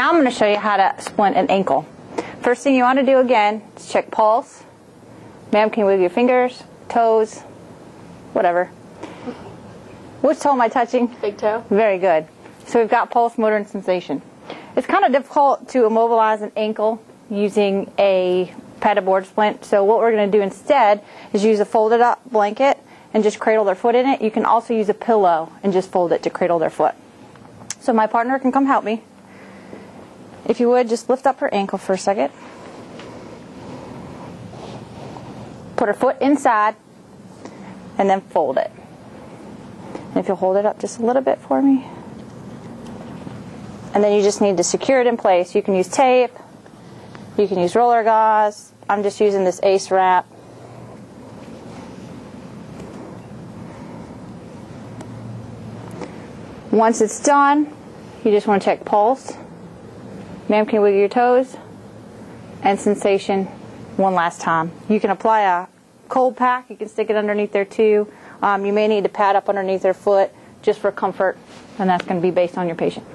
I'm going to show you how to splint an ankle. First thing you want to do again is check pulse. Ma'am, can you wiggle your fingers, toes, whatever. Which toe am I touching? Big toe. Very good. So we've got pulse, motor, and sensation. It's kind of difficult to immobilize an ankle using a padded board splint. So what we're going to do instead is use a folded up blanket and just cradle their foot in it. You can also use a pillow and just fold it to cradle their foot. So my partner can come help me. If you would, just lift up her ankle for a second. Put her foot inside and then fold it. And if you'll hold it up just a little bit for me. And then you just need to secure it in place. You can use tape, you can use roller gauze. I'm just using this ace wrap. Once it's done, you just want to check pulse. Ma'am, can you wiggle your toes? And sensation one last time. You can apply a cold pack. You can stick it underneath there too. Um, you may need to pad up underneath their foot just for comfort, and that's going to be based on your patient.